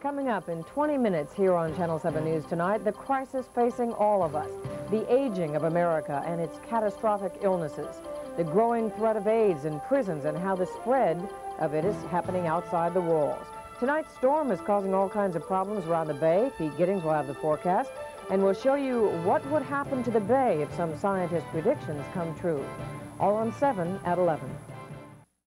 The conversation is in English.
Coming up in 20 minutes here on Channel 7 News tonight, the crisis facing all of us, the aging of America and its catastrophic illnesses, the growing threat of AIDS in prisons and how the spread of it is happening outside the walls. Tonight's storm is causing all kinds of problems around the bay. Pete Giddings will have the forecast, and we'll show you what would happen to the bay if some scientists' predictions come true. All on 7 at 11.